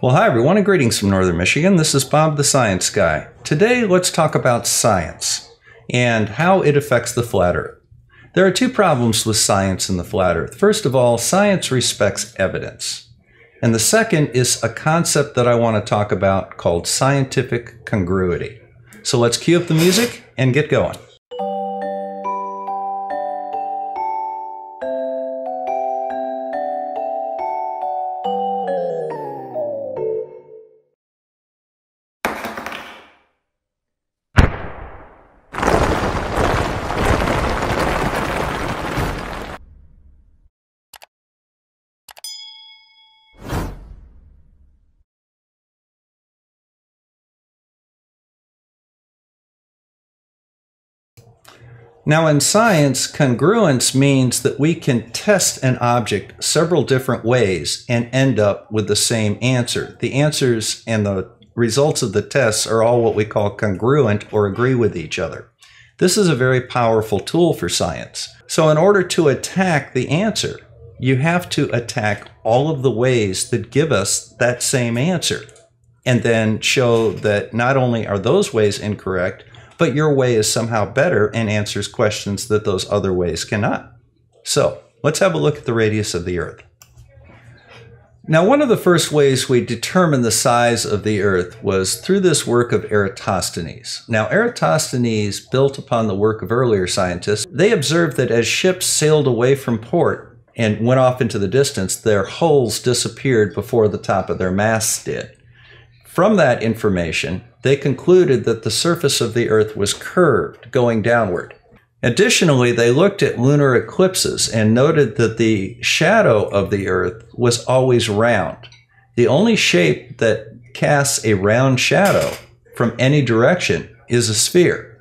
Well, hi everyone, and greetings from Northern Michigan. This is Bob the Science Guy. Today, let's talk about science and how it affects the flat earth. There are two problems with science and the flat earth. First of all, science respects evidence. And the second is a concept that I want to talk about called scientific congruity. So let's cue up the music and get going. Now, in science, congruence means that we can test an object several different ways and end up with the same answer. The answers and the results of the tests are all what we call congruent or agree with each other. This is a very powerful tool for science. So, in order to attack the answer, you have to attack all of the ways that give us that same answer and then show that not only are those ways incorrect, but your way is somehow better and answers questions that those other ways cannot. So let's have a look at the radius of the Earth. Now, one of the first ways we determined the size of the Earth was through this work of Eratosthenes. Now, Eratosthenes built upon the work of earlier scientists. They observed that as ships sailed away from port and went off into the distance, their hulls disappeared before the top of their masts did. From that information, they concluded that the surface of the Earth was curved, going downward. Additionally, they looked at lunar eclipses and noted that the shadow of the Earth was always round. The only shape that casts a round shadow from any direction is a sphere.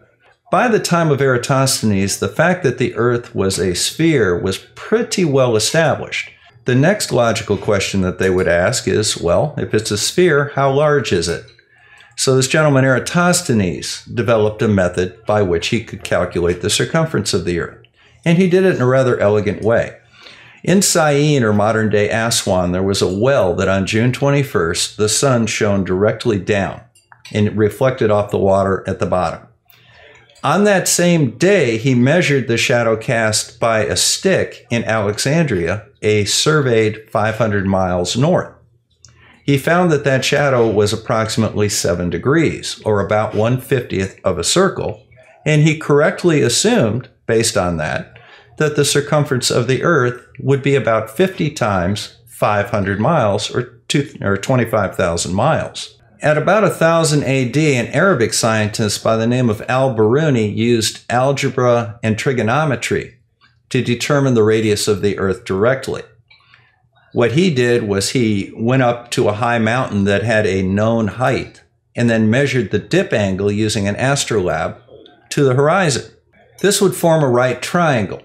By the time of Eratosthenes, the fact that the Earth was a sphere was pretty well established. The next logical question that they would ask is well, if it's a sphere, how large is it? So this gentleman Eratosthenes developed a method by which he could calculate the circumference of the Earth. And he did it in a rather elegant way. In Syene, or modern day Aswan, there was a well that on June 21st, the sun shone directly down and it reflected off the water at the bottom. On that same day, he measured the shadow cast by a stick in Alexandria, a surveyed 500 miles north he found that that shadow was approximately 7 degrees, or about 150th of a circle, and he correctly assumed, based on that, that the circumference of the Earth would be about 50 times 500 miles, or, or 25,000 miles. At about 1000 AD, an Arabic scientist by the name of al-Biruni used algebra and trigonometry to determine the radius of the Earth directly. What he did was he went up to a high mountain that had a known height and then measured the dip angle using an astrolabe to the horizon. This would form a right triangle.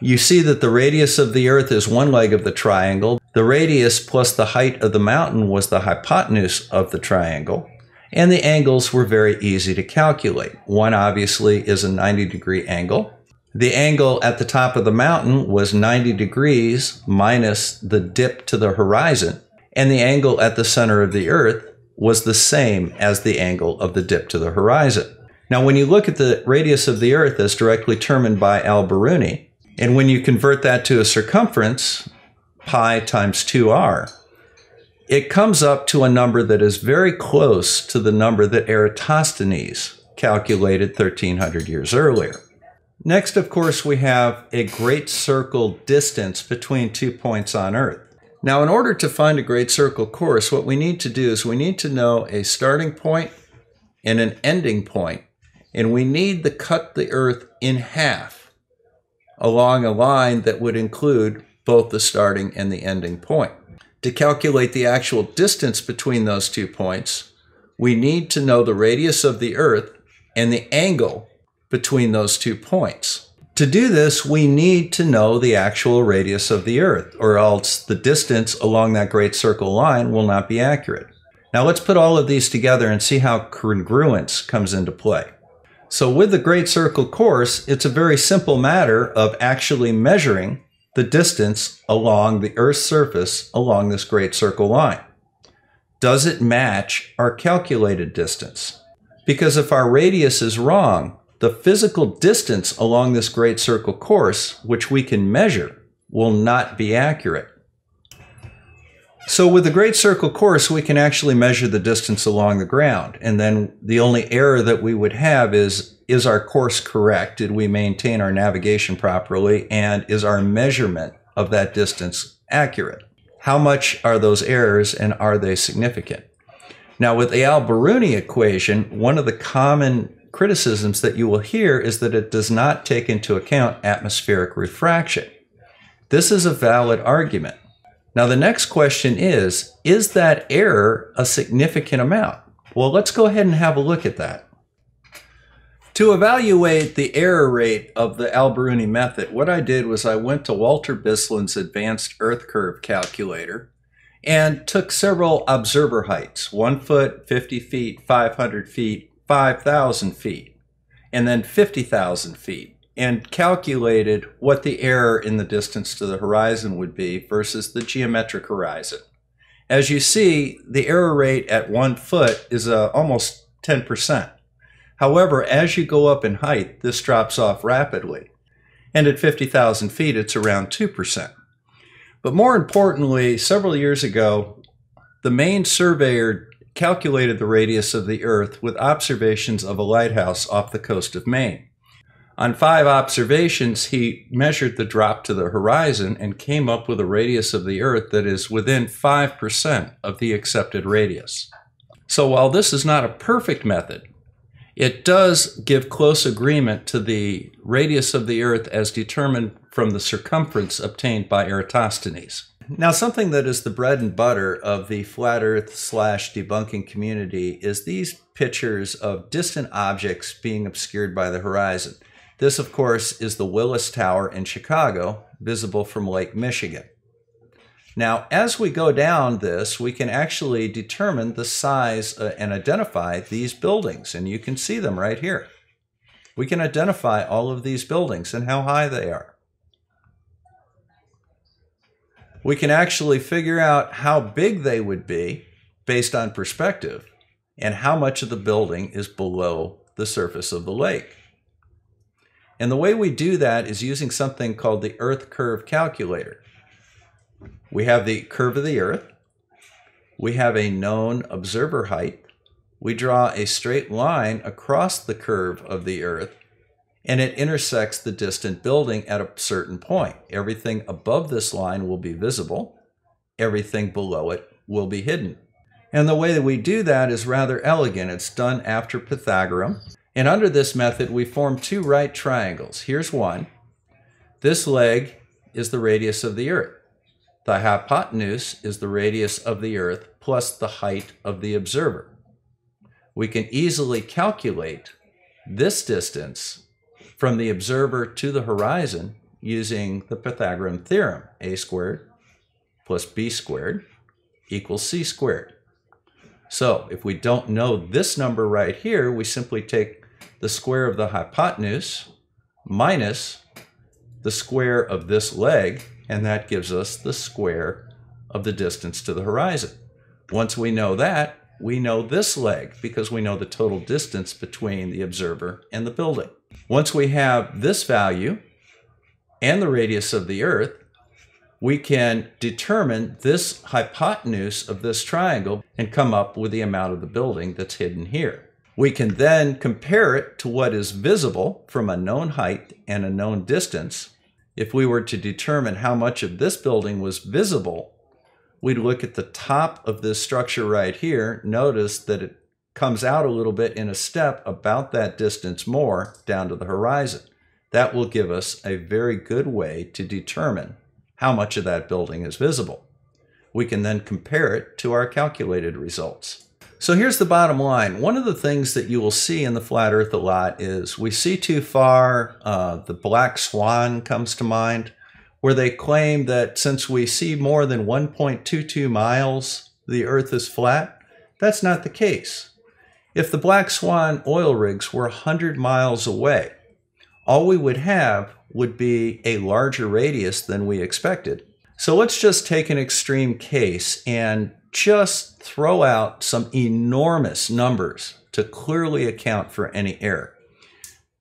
You see that the radius of the Earth is one leg of the triangle. The radius plus the height of the mountain was the hypotenuse of the triangle. And the angles were very easy to calculate. One obviously is a 90 degree angle. The angle at the top of the mountain was 90 degrees minus the dip to the horizon, and the angle at the center of the earth was the same as the angle of the dip to the horizon. Now, when you look at the radius of the earth as directly determined by Al-Biruni, and when you convert that to a circumference, pi times 2r, it comes up to a number that is very close to the number that Eratosthenes calculated 1300 years earlier. Next, of course, we have a great circle distance between two points on Earth. Now, in order to find a great circle course, what we need to do is we need to know a starting point and an ending point, and we need to cut the Earth in half along a line that would include both the starting and the ending point. To calculate the actual distance between those two points, we need to know the radius of the Earth and the angle between those two points. To do this, we need to know the actual radius of the Earth, or else the distance along that great circle line will not be accurate. Now let's put all of these together and see how congruence comes into play. So with the great circle course, it's a very simple matter of actually measuring the distance along the Earth's surface along this great circle line. Does it match our calculated distance? Because if our radius is wrong, the physical distance along this great circle course, which we can measure, will not be accurate. So with the great circle course, we can actually measure the distance along the ground. And then the only error that we would have is, is our course correct? Did we maintain our navigation properly? And is our measurement of that distance accurate? How much are those errors and are they significant? Now with the Al-Biruni equation, one of the common criticisms that you will hear is that it does not take into account atmospheric refraction. This is a valid argument. Now, the next question is Is that error a significant amount? Well, let's go ahead and have a look at that. To evaluate the error rate of the Al-Biruni method, what I did was I went to Walter Bislin's Advanced Earth Curve Calculator and took several observer heights, 1 foot, 50 feet, 500 feet, 5,000 feet, and then 50,000 feet and calculated what the error in the distance to the horizon would be versus the geometric horizon. As you see, the error rate at one foot is uh, almost 10%. However, as you go up in height, this drops off rapidly. And at 50,000 feet, it's around 2%. But more importantly, several years ago, the Maine surveyor calculated the radius of the Earth with observations of a lighthouse off the coast of Maine. On five observations, he measured the drop to the horizon and came up with a radius of the Earth that is within 5% of the accepted radius. So while this is not a perfect method, it does give close agreement to the radius of the Earth as determined from the circumference obtained by Eratosthenes. Now, something that is the bread and butter of the flat Earth slash debunking community is these pictures of distant objects being obscured by the horizon. This, of course, is the Willis Tower in Chicago, visible from Lake Michigan. Now, as we go down this, we can actually determine the size uh, and identify these buildings, and you can see them right here. We can identify all of these buildings and how high they are. We can actually figure out how big they would be based on perspective and how much of the building is below the surface of the lake. And the way we do that is using something called the Earth Curve Calculator. We have the curve of the Earth. We have a known observer height. We draw a straight line across the curve of the Earth, and it intersects the distant building at a certain point. Everything above this line will be visible. Everything below it will be hidden. And the way that we do that is rather elegant. It's done after Pythagorean. And under this method, we form two right triangles. Here's one. This leg is the radius of the Earth. The hypotenuse is the radius of the Earth plus the height of the observer. We can easily calculate this distance from the observer to the horizon using the Pythagorean theorem, a squared plus b squared equals c squared. So if we don't know this number right here, we simply take the square of the hypotenuse minus the square of this leg, and that gives us the square of the distance to the horizon. Once we know that, we know this leg because we know the total distance between the observer and the building. Once we have this value and the radius of the Earth, we can determine this hypotenuse of this triangle and come up with the amount of the building that's hidden here. We can then compare it to what is visible from a known height and a known distance. If we were to determine how much of this building was visible, we'd look at the top of this structure right here. Notice that it comes out a little bit in a step about that distance more down to the horizon. That will give us a very good way to determine how much of that building is visible. We can then compare it to our calculated results. So here's the bottom line. One of the things that you will see in the flat earth a lot is we see too far, uh, the black swan comes to mind, where they claim that since we see more than 1.22 miles, the earth is flat. That's not the case. If the black swan oil rigs were 100 miles away, all we would have would be a larger radius than we expected. So let's just take an extreme case and just throw out some enormous numbers to clearly account for any error.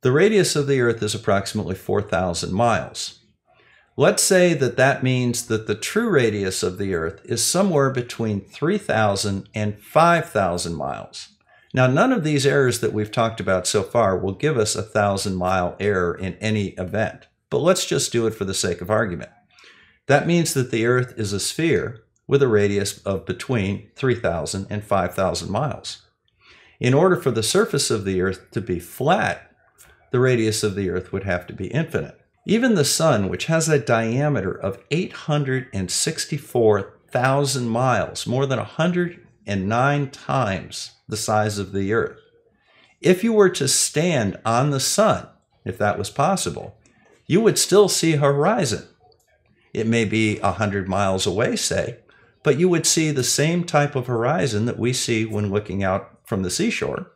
The radius of the Earth is approximately 4,000 miles. Let's say that that means that the true radius of the Earth is somewhere between 3,000 and 5,000 miles. Now, none of these errors that we've talked about so far will give us a thousand mile error in any event, but let's just do it for the sake of argument. That means that the Earth is a sphere with a radius of between 3,000 and 5,000 miles. In order for the surface of the Earth to be flat, the radius of the Earth would have to be infinite. Even the Sun, which has a diameter of 864,000 miles, more than 109 times the size of the Earth. If you were to stand on the Sun, if that was possible, you would still see a horizon. It may be a 100 miles away, say, but you would see the same type of horizon that we see when looking out from the seashore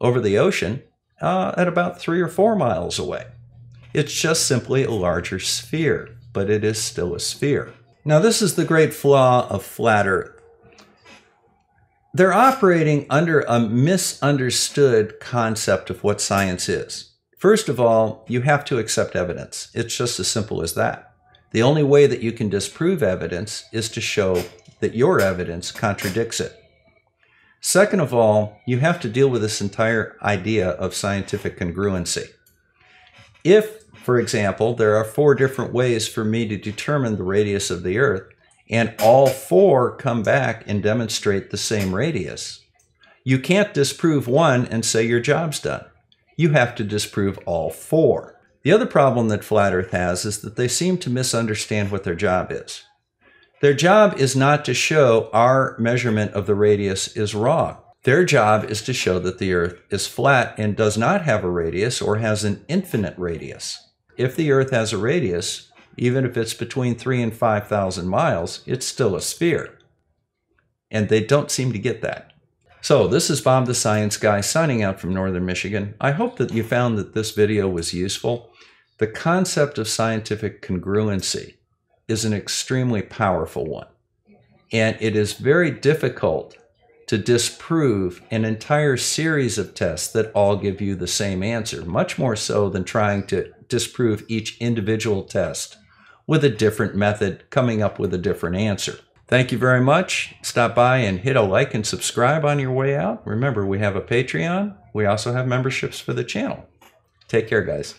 over the ocean uh, at about three or four miles away. It's just simply a larger sphere, but it is still a sphere. Now, this is the great flaw of flat Earth. They're operating under a misunderstood concept of what science is. First of all, you have to accept evidence. It's just as simple as that. The only way that you can disprove evidence is to show that your evidence contradicts it. Second of all, you have to deal with this entire idea of scientific congruency. If, for example, there are four different ways for me to determine the radius of the Earth, and all four come back and demonstrate the same radius, you can't disprove one and say your job's done. You have to disprove all four. The other problem that Flat Earth has is that they seem to misunderstand what their job is. Their job is not to show our measurement of the radius is wrong. Their job is to show that the Earth is flat and does not have a radius or has an infinite radius. If the Earth has a radius, even if it's between 3 and 5,000 miles, it's still a sphere. And they don't seem to get that. So this is Bob the Science Guy signing out from Northern Michigan. I hope that you found that this video was useful. The concept of scientific congruency is an extremely powerful one. And it is very difficult to disprove an entire series of tests that all give you the same answer, much more so than trying to disprove each individual test with a different method coming up with a different answer. Thank you very much. Stop by and hit a like and subscribe on your way out. Remember, we have a Patreon. We also have memberships for the channel. Take care, guys.